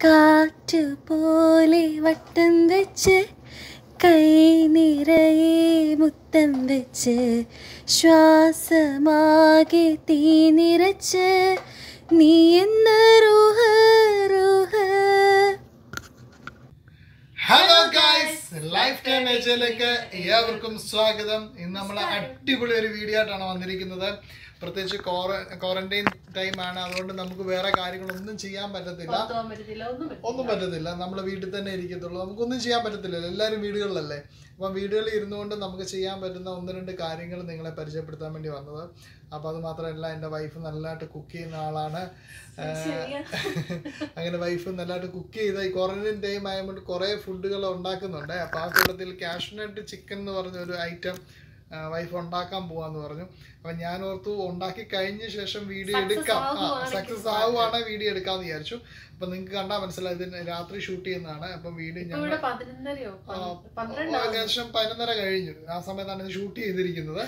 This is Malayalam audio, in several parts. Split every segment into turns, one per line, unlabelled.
കാറ്റ് പോലെ വട്ടം വെച്ച് കൈ നിറയെ മുത്തം വെച്ച് ശ്വാസമാകെ തീ നിറച്ച് നീ എന്ന റൂഹ റൂഹ.
ഹലോ ഗൈസ് ലൈഫ് ടൈം ഏജയിലേക്ക് ഏവർക്കും സ്വാഗതം. ഇന്ന് നമ്മൾ അടിപൊളി ഒരു വീഡിയോ ആയിട്ടാണ് വന്നിരിക്കുന്നത്. പ്രത്യേകിച്ച് ക്വാറന്റൈൻ ടൈം ആണ്. അതുകൊണ്ട് നമുക്ക് വേറെ കാര്യങ്ങളൊന്നും ചെയ്യാൻ പറ്റത്തില്ല. ഒന്നും പറ്റത്തില്ല. നമ്മൾ വീട്ടിൽ തന്നെ ഇരിക്കത്തുള്ളൂ. നമുക്കൊന്നും ചെയ്യാൻ പറ്റത്തില്ല എല്ലാവരും വീടുകളിലല്ലേ? അപ്പം വീടുകളിൽ ഇരുന്നുകൊണ്ട് നമുക്ക് ചെയ്യാൻ പറ്റുന്ന ഒന്ന് രണ്ട് കാര്യങ്ങൾ നിങ്ങളെ പരിചയപ്പെടുത്താൻ വേണ്ടി വന്നത്. അപ്പോൾ അത് മാത്രമല്ല എന്റെ വൈഫ് നല്ലതായിട്ട് കുക്ക് ചെയ്യുന്ന ആളാണ്. അങ്ങനെ വൈഫ് നല്ലതായിട്ട് കുക്ക് ചെയ്ത ഈ ക്വാറന്റൈൻ ടൈം ആയതുകൊണ്ട് കുറേ ഫുഡുകൾ ഉണ്ടാക്കുന്നുണ്ട്. അപ്പോൾ ആ കൂട്ടത്തിൽ കാഷ്നട്ട് ചിക്കൻ എന്ന് പറഞ്ഞ ഒരു ഐറ്റം വൈഫ് ഉണ്ടാക്കാൻ പോവാന്ന് പറഞ്ഞു. അപ്പൊ ഞാൻ ഓർത്തു ഉണ്ടാക്കി കഴിഞ്ഞ ശേഷം വീഡിയോ എടുക്കാം. സക്സസ് ആവുകയാണെങ്കിൽ വീഡിയോ എടുക്കാന്ന് വിചാരിച്ചു. അപ്പൊ നിങ്ങൾക്ക് കണ്ടാൽ മനസ്സിലായി ഇതിന് രാത്രി ഷൂട്ട് ചെയ്യുന്നതാണ്. അപ്പം വീട് ഞങ്ങൾ ഏകദേശം പതിനൊന്നര കഴിഞ്ഞു. ആ സമയത്താണ് ഇത് ഷൂട്ട് ചെയ്തിരിക്കുന്നത്.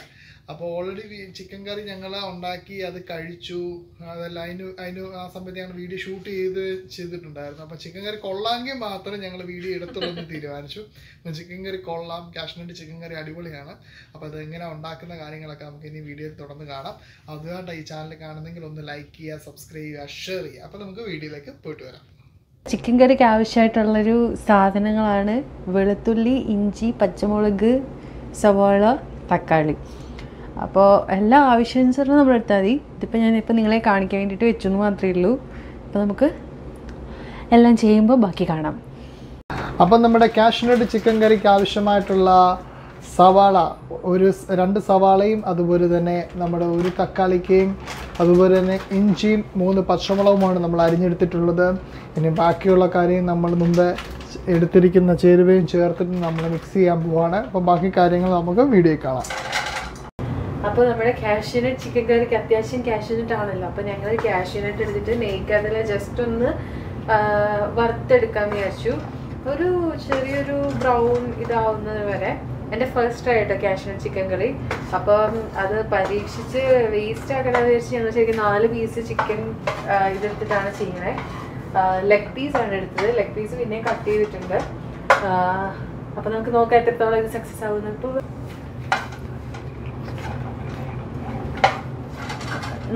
അപ്പോൾ ഓൾറെഡി ചിക്കൻ കറി ഞങ്ങൾ ഉണ്ടാക്കി അത് കഴിച്ചു. അതല്ല അതിന് അതിന് ആ സമയത്ത് ഞങ്ങൾ വീഡിയോ ഷൂട്ട് ചെയ്ത് ചെയ്തിട്ടുണ്ടായിരുന്നു. അപ്പോൾ ചിക്കൻ കറി കൊള്ളാമെങ്കിൽ മാത്രം ഞങ്ങൾ വീഡിയോ എടുത്തുള്ളൂ എന്ന് തീരുമാനിച്ചു. ചിക്കൻ കറി കൊള്ളാം. കാശ്മീരി ചിക്കൻ കറി അടിപൊളിയാണ്. അപ്പോൾ അത് എങ്ങനെ ഉണ്ടാക്കുന്ന കാര്യങ്ങളൊക്കെ നമുക്ക് ഇനി വീഡിയോയിൽ തുടർന്ന് കാണാം. അതുകൊണ്ട് ഈ ചാനൽ കാണുന്നെങ്കിൽ ഒന്ന് ലൈക്ക് ചെയ്യുക സബ്സ്ക്രൈബ് ചെയ്യുക ഷെയർ ചെയ്യുക. അപ്പോൾ നമുക്ക് വീഡിയോയിലേക്ക് പോയിട്ട് വരാം.
ചിക്കൻ കറിക്ക് ആവശ്യമായിട്ടുള്ളൊരു സാധനങ്ങളാണ് വെളുത്തുള്ളി ഇഞ്ചി പച്ചമുളക് സവാള തക്കാളി. അപ്പോൾ എല്ലാ ആവശ്യാനുസരണം നമ്മൾ എടുത്താൽ മതി. ഇതിപ്പോൾ ഞാനിപ്പോൾ നിങ്ങളെ കാണിക്കാൻ വേണ്ടിയിട്ട് വെച്ചു എന്ന് മാത്രമേ ഉള്ളൂ. അപ്പോൾ നമുക്ക് എല്ലാം ചെയ്യുമ്പോൾ ബാക്കി കാണാം.
അപ്പം നമ്മുടെ കാഷ്നട്ട് ചിക്കൻ കറിക്ക് ആവശ്യമായിട്ടുള്ള സവാള ഒരു രണ്ട് സവാളയും അതുപോലെ തന്നെ നമ്മുടെ ഒരു തക്കാളിക്കയും അതുപോലെ തന്നെ ഇഞ്ചിയും മൂന്ന് പച്ചമുളകുമാണ് നമ്മൾ അരിഞ്ഞെടുത്തിട്ടുള്ളത്. ഇനി ബാക്കിയുള്ള കാര്യം നമ്മൾ മുമ്പ് എടുത്തിരിക്കുന്ന ചേരുവയും ചേർത്തിട്ട് നമ്മൾ മിക്സ് ചെയ്യാൻ പോവാണ്. അപ്പം ബാക്കി കാര്യങ്ങൾ നമുക്ക് വീഡിയോ കാണാം.
അപ്പോൾ നമ്മുടെ കാഷ്യൂനട്ട് ചിക്കൻ കറിക്ക് അത്യാവശ്യം കാഷ്യൂനട്ട് ആണല്ലോ. അപ്പോൾ ഞങ്ങൾ കാഷ്യൂനട്ട് എടുത്തിട്ട് നെയ്ക്ക് അതിൽ ജസ്റ്റ് ഒന്ന് വറുത്തെടുക്കാൻ വിചാരിച്ചു. ഒരു ചെറിയൊരു ബ്രൗൺ ഇതാവുന്നത് വരെ. എന്റെ ഫസ്റ്റ് ആയിട്ടോ കാഷ്യൂനട്ട് ചിക്കൻ കറി. അപ്പം അത് പരീക്ഷിച്ച് വേസ്റ്റ് ആക്കണമെന്ന് വിചാരിച്ച് ഞങ്ങൾ ശരിക്കും നാല് പീസ് ചിക്കൻ ഇതെടുത്തിട്ടാണ് ചെയ്യണേ ലെഗ് പീസ് ആണ് എടുത്തത്. ലെഗ് പീസ് പിന്നെ കട്ട് ചെയ്തിട്ടുണ്ട്. അപ്പോൾ നമുക്ക് നോക്കാം എത്രത്തോളം ഇത് സക്സസ് ആവുന്നു ഇപ്പോൾ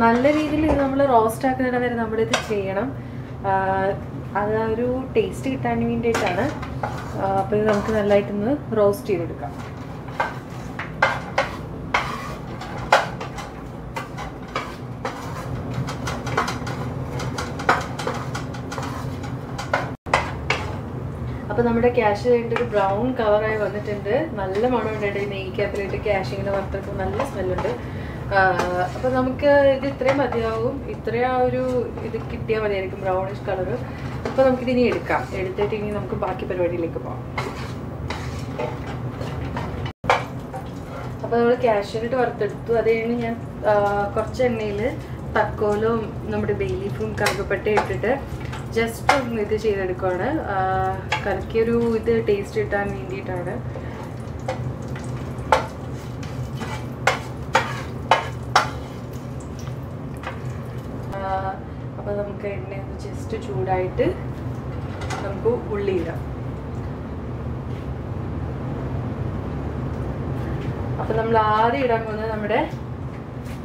നല്ല രീതിയിൽ ഇത് നമ്മൾ റോസ്റ്റ് ആക്കുന്നതിന് വരെ നമ്മളിത് ചെയ്യണം. അത് ആ ഒരു ടേസ്റ്റ് കിട്ടാൻ വേണ്ടിയിട്ടാണ് അപ്പോൾ ഇത് നമുക്ക് നല്ലതായിട്ടൊന്ന് റോസ്റ്റ് ചെയ്തെടുക്കാം. അപ്പോൾ നമ്മുടെ ക്യാഷ് കഴിഞ്ഞിട്ട് ഒരു ബ്രൗൺ കളറായി വന്നിട്ടുണ്ട്. നല്ല മണമുണ്ട് നെയ്ക്കകത്തിലിട്ട് ക്യാഷ് ഇങ്ങനെ വറുത്തപ്പോൾ നല്ല സ്മെല്ലുണ്ട് അപ്പോൾ നമുക്ക് ഇത് ഇത്രയും മതിയാവും. ഇത്രയും ആ ഒരു ഇത് കിട്ടിയാൽ മതിയായിരിക്കും ബ്രൗണിഷ് കളറ് അപ്പോൾ നമുക്ക് ഇനി എടുക്കാം. എടുത്തിട്ട് ഇനി നമുക്ക് ബാക്കി പരിപാടിയിലേക്ക് പോകാം. അപ്പോൾ നമ്മൾ ക്യാഷ്യൂനിട്ട് വറുത്തെടുത്തു. അത് കഴിഞ്ഞ് ഞാൻ കുറച്ച് എണ്ണയിൽ തക്കോലും നമ്മുടെ ബേ ലീഫും കറുകപ്പട്ടയും ഇട്ടിട്ട് ജസ്റ്റ് ഒന്ന് ഇത് ചെയ്തെടുക്കുകയാണ് കറക്കിയൊരു ഇത് ടേസ്റ്റ് കിട്ടാൻ വേണ്ടിയിട്ടാണ് അപ്പോൾ നമുക്ക് എണ്ണ ഒന്ന് ജസ്റ്റ് ചൂടായിട്ട് നമുക്ക് ഉള്ളി ഇടാം. അപ്പോൾ നമ്മൾ ആദ്യം ഇടാൻ പോകുന്നത് നമ്മുടെ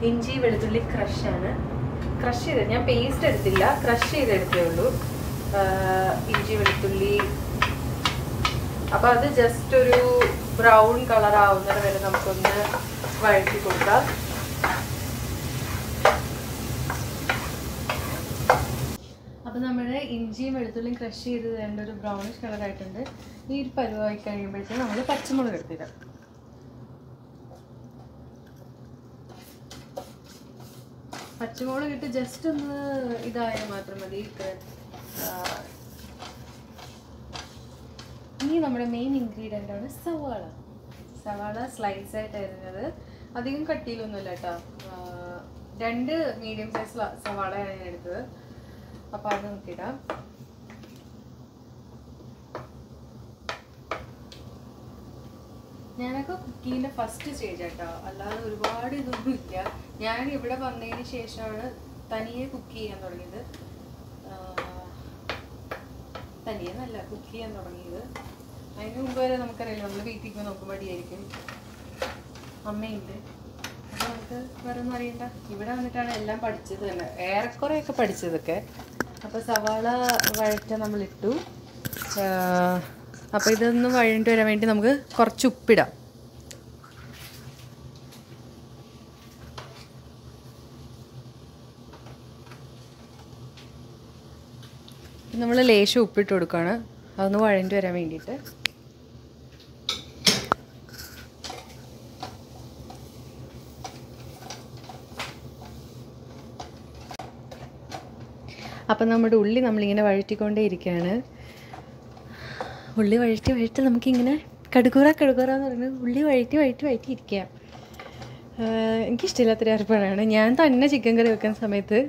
ഇഞ്ചി വെളുത്തുള്ളി ക്രഷാണ് ക്രഷ് ചെയ്ത് ഞാൻ പേസ്റ്റ് എടുത്തില്ല ക്രഷ് ചെയ്തെടുത്തേ ഉള്ളൂ. ഇഞ്ചി വെളുത്തുള്ളി. അപ്പോൾ അത് ജസ്റ്റ് ഒരു ബ്രൗൺ കളർ ആവുന്നത് വരെ നമുക്കൊന്ന് വഴറ്റി കൊടുക്കാം അപ്പോൾ നമ്മുടെ ഇഞ്ചിയും വെളുത്തുള്ളിയും ക്രഷ് ചെയ്ത് തരേണ്ട ഒരു ബ്രൗണിഷ് കളറായിട്ടുണ്ട് ഈ ഒരു പരുവായി കഴിയുമ്പോഴത്തേക്കും നമ്മൾ പച്ചമുളക് എടുത്തിടാം പച്ചമുളക് ഇട്ട് ജസ്റ്റ് ഒന്ന് ഇതായാൽ മാത്രം മതി. ഇനി നമ്മുടെ മെയിൻ ഇൻഗ്രീഡിയന്റ് ആണ് സവാള. സവാള സ്ലൈസ് ആയിട്ട് അരിഞ്ഞത്. അധികം കട്ടിയിലൊന്നുമില്ല കേട്ടോ. രണ്ട് മീഡിയം സൈസ് സവാളയാണ് ഞാൻ എടുത്തത്. അപ്പോൾ അത് നമുക്കിടാം ഞാനൊക്കെ കുക്കിങ്ങിന്റെ ഫസ്റ്റ് സ്റ്റേജ് കേട്ടോ അല്ലാതെ ഒരുപാട് ഇതൊന്നും ഇല്ല. ഞാൻ ഇവിടെ വന്നതിന് ശേഷമാണ് തനിയെ കുക്ക് ചെയ്യാൻ തുടങ്ങിയത്. തനിയെ നല്ല കുക്ക് ചെയ്യാൻ തുടങ്ങിയത്. അതിന് മുമ്പ് വരെ നമുക്കറിയില്ല നമ്മൾ വീട്ടിൽ പോയി നോക്കുമ്പോൾ മടിയായിരിക്കും അമ്മയുണ്ട്. അപ്പോൾ നമുക്ക് വേറെ ഒന്നും അറിയണ്ട. ഇവിടെ വന്നിട്ടാണ് എല്ലാം പഠിച്ചത് തന്നെ. ഏറെക്കുറെയൊക്കെ പഠിച്ചതൊക്കെ. അപ്പോൾ സവാള വഴറ്റ നമ്മളിട്ടു. അപ്പോൾ ഇതൊന്ന് വഴണ്ടി വരാൻ വേണ്ടി നമുക്ക് കുറച്ച് ഉപ്പിടാം. നമ്മൾ ലേശം ഉപ്പിട്ട് കൊടുക്കുകയാണ് അതൊന്ന് വഴണ്ടി വരാൻ വേണ്ടിയിട്ട്. അപ്പം നമ്മുടെ ഉള്ളി നമ്മളിങ്ങനെ വഴറ്റിക്കൊണ്ടേ ഇരിക്കുകയാണ് ഉള്ളി വഴറ്റി വഴറ്റി നമുക്കിങ്ങനെ കടുകൂറ കടുകൂറ എന്ന് പറയുന്നത് ഉള്ളി വഴറ്റി വഴറ്റി വഴറ്റി ഇരിക്കുക. എനിക്കിഷ്ടമില്ലാത്തൊരു ഏർപ്പാടാണ് ഞാൻ തന്നെ ചിക്കൻ കറി വെക്കുന്ന സമയത്ത്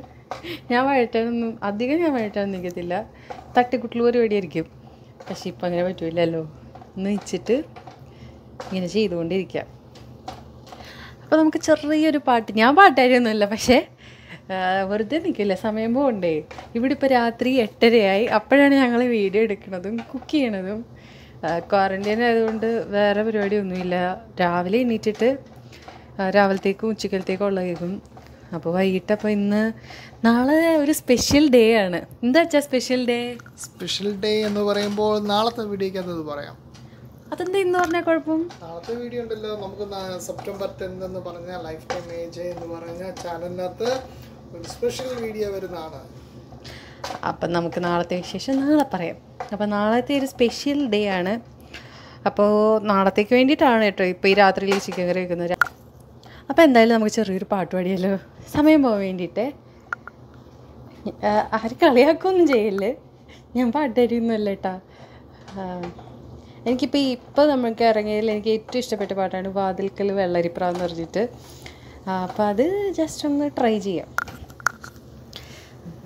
ഞാൻ വഴറ്റാനൊന്നും അധികം ഞാൻ വഴറ്റാൻ നിൽക്കത്തില്ല തട്ടിക്കുട്ടിൽ ഒരു വേടിയായിരിക്കും പക്ഷേ ഇപ്പം അങ്ങനെ പറ്റൂലല്ലോ ഒന്ന് വെച്ചിട്ട് ഇങ്ങനെ ചെയ്തുകൊണ്ടിരിക്കുക. അപ്പോൾ നമുക്ക് ചെറിയൊരു പാട്ട് ഞാൻ പാട്ടുകാരിയൊന്നുമില്ല പക്ഷേ വെറുതെ നിൽക്കില്ല? സമയം പോകണ്ടേ ഇവിടെ ഇപ്പോൾ രാത്രി എട്ടരയായി. അപ്പോഴാണ് ഞങ്ങൾ വീഡിയോ എടുക്കുന്നതും കുക്ക് ചെയ്യണതും. ക്വാറന്റൈൻ ആയതുകൊണ്ട് വേറെ പരിപാടിയൊന്നുമില്ല. രാവിലെ എണീറ്റിട്ട് രാവിലത്തേക്കും ഉച്ചക്കലത്തേക്കും ഉള്ള കേൾക്കും അപ്പോൾ വൈകിട്ട് അപ്പോൾ ഇന്ന് നാളെ ഒരു സ്പെഷ്യൽ ഡേ ആണ്. എന്താ വെച്ചാൽ സ്പെഷ്യൽ ഡേ
സ്പെഷ്യൽ ഡേ എന്ന് പറയുമ്പോൾ നാളത്തെ വീഡിയോക്കകത്ത് പറയാം?
അതെന്താ ഇന്ന് പറഞ്ഞാൽ കുഴപ്പം?
നാളത്തെ വീഡിയോ ഉണ്ടല്ലോ. നമുക്ക് സെപ്റ്റംബർ ടെൻ എന്ന് പറഞ്ഞ ലൈഫ് ടൈം ഏജ് എന്ന് പറഞ്ഞ ചാനലിനകത്ത്
അപ്പം നമുക്ക് നാളത്തെ വിശേഷം നാളെ പറയാം. അപ്പം നാളത്തെ ഒരു സ്പെഷ്യൽ ഡേ ആണ്. അപ്പോൾ നാളത്തേക്ക് വേണ്ടിയിട്ടാണ് കേട്ടോ ഇപ്പോൾ ഈ രാത്രിയിൽ ചിക്കൻ കറി വെക്കുന്നത്. അപ്പോൾ എന്തായാലും നമുക്ക് ചെറിയൊരു പാട്ട് പാടിയല്ലോ സമയം പോകാൻ വേണ്ടിയിട്ട്. ആര് കളിയാക്കൊന്നും ചെയ്യല്ലേ? ഞാൻ പാട്ടരിയൊന്നുമല്ല കേട്ടാ എനിക്കിപ്പോൾ ഇപ്പോൾ നമുക്ക് ഇറങ്ങിയതിൽ എനിക്ക് ഏറ്റവും ഇഷ്ടപ്പെട്ട പാട്ടാണ് വാതിൽക്കൽ വെള്ളരിപ്ര എന്ന് പറഞ്ഞിട്ട്. അപ്പോൾ അത് ജസ്റ്റ് ഒന്ന് ട്രൈ ചെയ്യാം.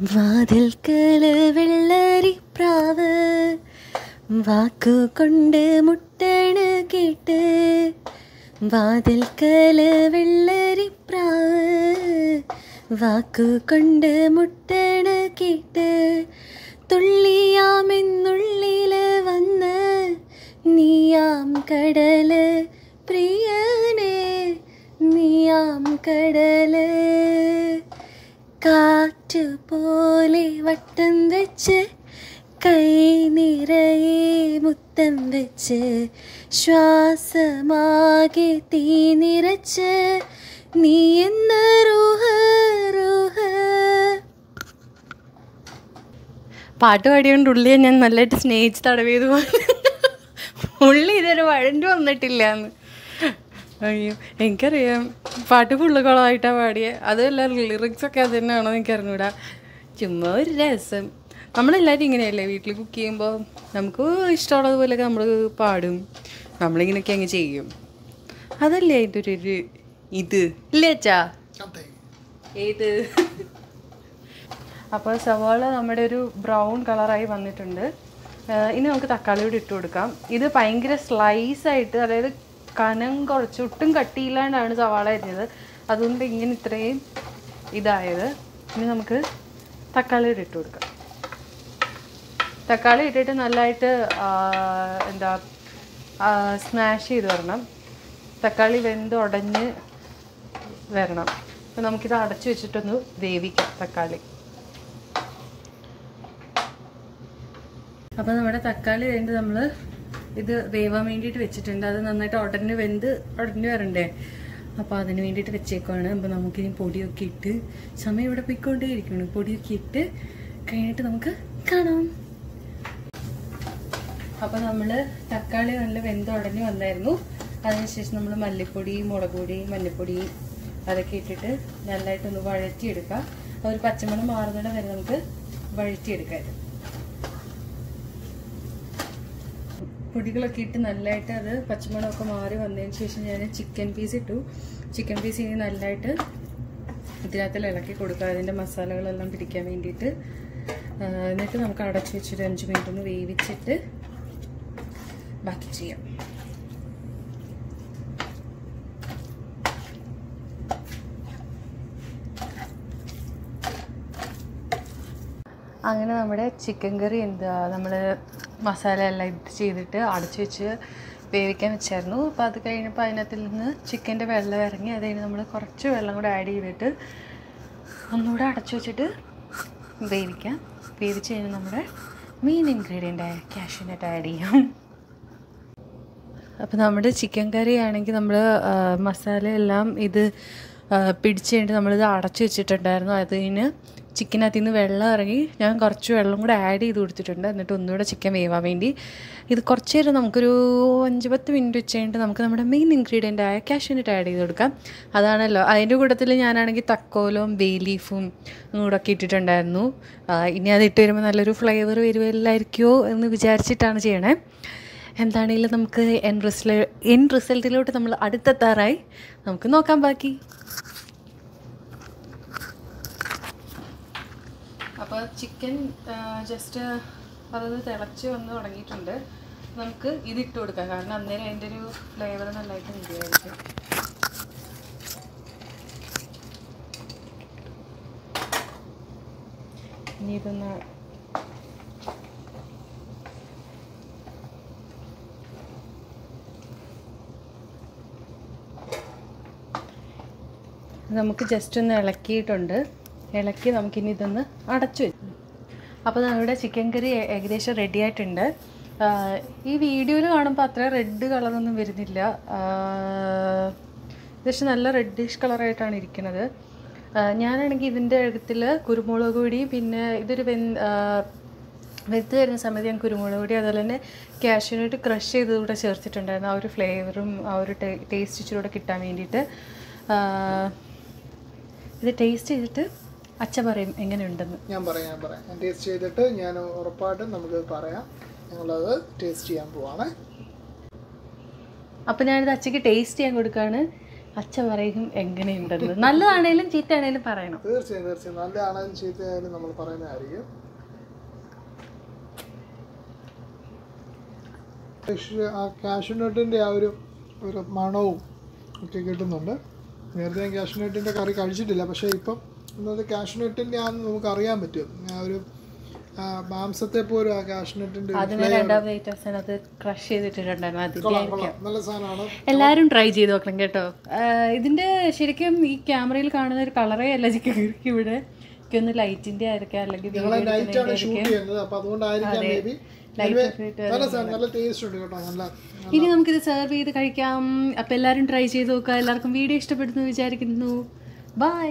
വാതിൽക്കൽ വെള്ളരിപ്രാവ് വാക്കുകൊണ്ട് മുട്ടണ് കേട്ട്. വാതിൽക്കൽ വെള്ളരിപ്രാവ് വാക്കുകൊണ്ട് മുട്ടണ് കേട്ട്. തുള്ളിയാമെന്നുള്ളിൽ വന്ന് നീയാം കടൽ. പ്രിയനെ നീയാം കടൽ. കാറ്റ് പോലെ വട്ടം വെച്ച് കൈ നിറയെ മുത്തം വെച്ച് ശ്വാസമാകെ തീ നിറച്ച് നീ എന്ന റൂഹ റൂഹ. പാട്ട് പാടിയോണ്ട് ഉള്ളിയെ ഞാൻ നല്ലതായിട്ട് സ്നേഹിച്ച് തടവിയത് ഉള്ളി ഇതൊരു വഴണ്ടു വന്നിട്ടില്ല എന്ന് അയ്യോ എനിക്കറിയാം. പാട്ട് ഫുള്ള് കുളമായിട്ടാണ് പാടിയത് അതല്ല ലിറിക്സ് ഒക്കെ അത് തന്നെയാണോ എനിക്ക് അറിഞ്ഞൂടാ. ചുമ്മാ ഒരു രസം. നമ്മളെല്ലാവരും ഇങ്ങനെയല്ലേ വീട്ടിൽ കുക്ക് ചെയ്യുമ്പോൾ നമുക്ക് ഇഷ്ടമുള്ളതുപോലെയൊക്കെ നമ്മൾ പാടും. നമ്മളിങ്ങനെയൊക്കെ അങ്ങ് ചെയ്യും. അതല്ലേ അതിന്റെ ഒരു ഒരു ഇത്. ഇല്ലേ അച്ഛാ? ഏത്? അപ്പോൾ സവാള നമ്മുടെ ഒരു ബ്രൗൺ കളറായി വന്നിട്ടുണ്ട്. ഇനി നമുക്ക് തക്കാളി കൂടി ഇട്ട് കൊടുക്കാം. ഇത് ഭയങ്കര സ്ലൈസ് ആയിട്ട് അതായത് കനം കുറച്ച് ഒട്ടും കട്ടിയില്ലാണ്ടാണ് സവാള അരിഞ്ഞത്. അതുകൊണ്ട് ഇങ്ങനെ ഇത്രയും ഇതായത്. ഇനി നമുക്ക് തക്കാളി ഇട്ടിട്ട് ഇട്ട് കൊടുക്കാം. തക്കാളി ഇട്ടിട്ട് നല്ലതായിട്ട് എന്താ സ്മാഷ് ചെയ്ത് വരണം. തക്കാളി വെന്ത് ഉടഞ്ഞ് വരണം. അപ്പം നമുക്കിത് അടച്ചു വെച്ചിട്ടൊന്ന് വേവിക്കാം തക്കാളി. അപ്പോൾ നമ്മുടെ തക്കാളി കഴിഞ്ഞിട്ട് നമ്മൾ ഇത് വേവാൻ വേണ്ടിയിട്ട് വെച്ചിട്ടുണ്ട്. അത് നന്നായിട്ട് ഉടനെ വെന്ത് ഉടനെ വരണ്ടേ? അപ്പോൾ അതിന് വേണ്ടിയിട്ട് വെച്ചേക്കുവാണ്. അപ്പോൾ നമുക്കിനി പൊടിയൊക്കെ ഇട്ട് സമയം ഇവിടെ പോയിക്കൊണ്ടേ ഇരിക്കണം പൊടിയൊക്കെ ഇട്ട് കഴിഞ്ഞിട്ട് നമുക്ക് കാണാം. അപ്പോൾ നമ്മൾ തക്കാളി നല്ല വെന്ത് ഉടനെ വന്നായിരുന്നു. അതിനുശേഷം നമ്മൾ മല്ലിപ്പൊടി മുളക് പൊടി മല്ലിപ്പൊടി അതൊക്കെ ഇട്ടിട്ട് നല്ലതായിട്ടൊന്ന് വഴറ്റിയെടുക്കാം. ഒരു പച്ചമണം മാറുന്നിടം വരെ നമുക്ക് വഴറ്റിയെടുക്കാം പൊടികളൊക്കെ ഇട്ട് നല്ലതായിട്ട് അത് പച്ചമുളകൊക്കെ മാറി വന്നതിന് ശേഷം ഞാൻ ചിക്കൻ പീസ് ഇട്ടു. ചിക്കൻ പീസ് ഇനി നല്ലതായിട്ട് ഇതിനകത്തിൽ ഇളക്കി കൊടുക്കുക. അതിന്റെ മസാലകളെല്ലാം പിടിക്കാൻ വേണ്ടിയിട്ട്. എന്നിട്ട് നമുക്ക് അടച്ചു വെച്ചൊരു അഞ്ച് മിനിറ്റ് ഒന്ന് വേവിച്ചിട്ട് ബാക്കി ചെയ്യാം. അങ്ങനെ നമ്മുടെ ചിക്കൻ കറി എന്താ നമ്മൾ മസാല എല്ലാം ഇത് ചെയ്തിട്ട് അടച്ചു വെച്ച് വേവിക്കാൻ വെച്ചായിരുന്നു. അപ്പോൾ അത് കഴിഞ്ഞപ്പോൾ അതിനകത്തിൽ നിന്ന് ചിക്കന്റെ വെള്ളം ഇറങ്ങി അത് കഴിഞ്ഞ് നമ്മൾ കുറച്ച് വെള്ളം കൂടെ ആഡ് ചെയ്തിട്ട് ഒന്നുകൂടെ അടച്ചു വെച്ചിട്ട് വേവിക്കാം. വേവിച്ച് കഴിഞ്ഞ് നമ്മുടെ മെയിൻ ഇൻഗ്രീഡിയന്റ് ആയ കാഷ്യൂനട്ട് ആഡ് ചെയ്യാം. അപ്പോൾ നമ്മുടെ ചിക്കൻ കറി ആണെങ്കിൽ നമ്മൾ മസാല എല്ലാം ഇത് പിടിച്ച് കഴിഞ്ഞിട്ട് നമ്മളിത് അടച്ച് വെച്ചിട്ടുണ്ടായിരുന്നു. അത് കഴിഞ്ഞ് ചിക്കനകത്ത് നിന്ന് വെള്ളം ഇറങ്ങി ഞാൻ കുറച്ച് വെള്ളം കൂടെ ആഡ് ചെയ്ത് കൊടുത്തിട്ടുണ്ട്. എന്നിട്ട് ഒന്നുകൂടെ ചിക്കൻ വേവാൻ വേണ്ടി. ഇത് കുറച്ച് നേരം നമുക്കൊരു അഞ്ച് പത്ത് മിനിറ്റ് വെച്ച് കഴിഞ്ഞിട്ട് നമുക്ക് നമ്മുടെ മെയിൻ ഇൻഗ്രീഡിയന്റ് ആയ കാഷ്യൂനട്ട് ആഡ് ചെയ്ത് കൊടുക്കാം. അതാണല്ലോ. അതിന്റെ കൂട്ടത്തിൽ ഞാനാണെങ്കിൽ തക്കോലവും ബേ ലീഫും ഒക്കെ ഇട്ടിട്ടുണ്ടായിരുന്നു. ഇനി അത് ഇട്ട് വരുമ്പോൾ നല്ലൊരു ഫ്ലേവർ വരുമല്ലായിരിക്കുമോ എന്ന് വിചാരിച്ചിട്ടാണ് ചെയ്യണേ. എന്താണെങ്കിലും നമുക്ക് എൻ റിസൾ എൻ റിസൾട്ടിലോട്ട് നമ്മൾ അടുത്തെത്താറായി. നമുക്ക് നോക്കാം ബാക്കി. അപ്പോൾ ചിക്കൻ ജസ്റ്റ് അതൊന്ന് തിളച്ച് വന്ന് തുടങ്ങിയിട്ടുണ്ട്. നമുക്ക് ഇതിട്ട് കൊടുക്കാം. കാരണം അന്നേരം അതിന്റെ ഒരു ഫ്ലേവർ നല്ലതായിട്ട് വരുമായിരിക്കും ഇനി ഇതൊന്ന് നമുക്ക് ജസ്റ്റ് ഒന്ന് ഇളക്കിയിട്ടുണ്ട്. ഇളക്കി നമുക്കിനി ഇതൊന്ന് അടച്ചു വെക്കും അപ്പോൾ നമ്മുടെ ചിക്കൻ കറി ഏകദേശം റെഡി ആയിട്ടുണ്ട്. ഈ വീഡിയോയിൽ കാണുമ്പോൾ അത്ര റെഡ് കളറൊന്നും വരുന്നില്ല. ഏകദേശം നല്ല റെഡിഷ് കളറായിട്ടാണ് ഇരിക്കുന്നത്. ഞാനാണെങ്കിൽ ഇതിന്റെ അടുത്തിൽ കുരുമുളക് പൊടി പിന്നെ ഇതൊരു വെൻ വെന്ത് വരുന്ന സമയത്ത് ഞാൻ കുരുമുളക് പൊടി അതുപോലെ തന്നെ കാഷ്യൂനായിട്ട് ക്രഷ് ചെയ്ത് കൂടെ ചേർത്തിട്ടുണ്ടായിരുന്നു. ആ ഒരു ഫ്ലേവറും ആ ഒരു ടേസ്റ്റ് ഇച്ചിരി കൂടെ കിട്ടാൻ വേണ്ടിയിട്ട്. ഇത് ടേസ്റ്റ് ചെയ്തിട്ട് അച്ഛ പറയും എങ്ങനെയുണ്ടെന്ന്?
ഞാൻ പറയാം ഞാൻ പറയാം. ഞാൻ ടേസ്റ്റ് ചെയ്തിട്ട് ഞാൻ ഉറപ്പായിട്ടും നമുക്ക് പറയാം. ഞങ്ങളത് ടേസ്റ്റ് ചെയ്യാൻ പോവാണ്.
അപ്പം ഞാനിത് അച്ഛക്ക് ടേസ്റ്റ് ചെയ്യാൻ കൊടുക്കുകയാണ് അച്ഛ പറയും എങ്ങനെയുണ്ടെന്ന്? നല്ലതാണേലും ചീത്തയാണേലും പറയണം.
തീർച്ചയായും തീർച്ചയായും. നല്ലതാണെങ്കിലും ചീത്തയായാലും നമ്മൾ പറയുന്നതായിരിക്കും ആ കാഷ്യൂനട്ടിന്റെ ആ ഒരു ഒരു മണവും ഒക്കെ കിട്ടുന്നുണ്ട്. നേരത്തെ ഞാൻ കാഷ്യൂനട്ടിന്റെ കറി കഴിച്ചിട്ടില്ല. പക്ഷേ ഇപ്പം ഇന്നത്തെ കാഷ്യൂനട്ടിന്റെ ആണെന്ന് നമുക്ക് അറിയാൻ പറ്റും ഒരു മാംസത്തെ പോലും ആ
കാഷ്നട്ടിന്റെ ക്രഷ് ചെയ്തിട്ടുണ്ടായിരുന്നു. എല്ലാരും
നല്ല സാധനമാണ്.
എല്ലാവരും ട്രൈ ചെയ്ത് നോക്കണം കേട്ടോ. ഇതിന്റെ ശരിക്കും ഈ ക്യാമറയിൽ കാണുന്ന ഒരു കളറേ അല്ല ചിക്കൻ ഇവിടെ. എനിക്കൊന്ന് ലൈറ്റിന്റെ ആയിരിക്കാം അല്ലെങ്കിൽ ഇനി നമുക്കിത് സെർവ് ചെയ്ത് കഴിക്കാം. അപ്പൊ എല്ലാരും ട്രൈ ചെയ്ത് നോക്കുക. എല്ലാവർക്കും വീഡിയോ ഇഷ്ടപ്പെടുന്നു വിചാരിക്കുന്നു. ബൈ